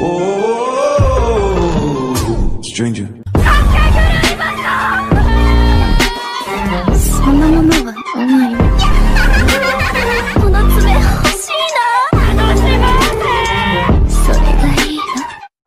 Oh, oh, oh, oh, stranger.